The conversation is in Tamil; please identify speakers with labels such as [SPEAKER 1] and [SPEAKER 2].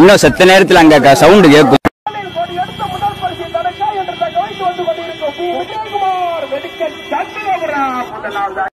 [SPEAKER 1] இன்னும் செத்த நேரத்துல அங்க சவுண்டு கேட்கும்
[SPEAKER 2] முதல் பரிசு வந்து கொண்டிருக்கும் வெடிக்க சந்திரபுரம் முதலாவது